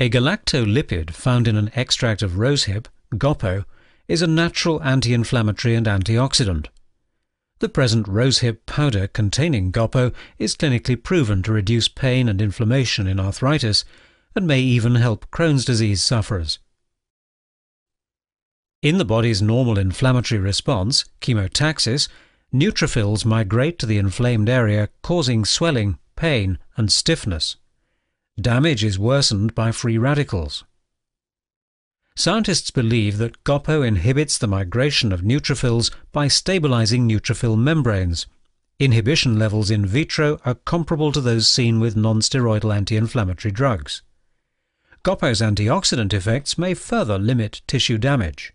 A galactolipid found in an extract of rosehip, GOPO, is a natural anti-inflammatory and antioxidant. The present rosehip powder containing GOPO is clinically proven to reduce pain and inflammation in arthritis and may even help Crohn's disease sufferers. In the body's normal inflammatory response, chemotaxis, neutrophils migrate to the inflamed area causing swelling, pain and stiffness. Damage is worsened by free radicals. Scientists believe that GOPO inhibits the migration of neutrophils by stabilizing neutrophil membranes. Inhibition levels in vitro are comparable to those seen with non-steroidal anti-inflammatory drugs. GOPO's antioxidant effects may further limit tissue damage.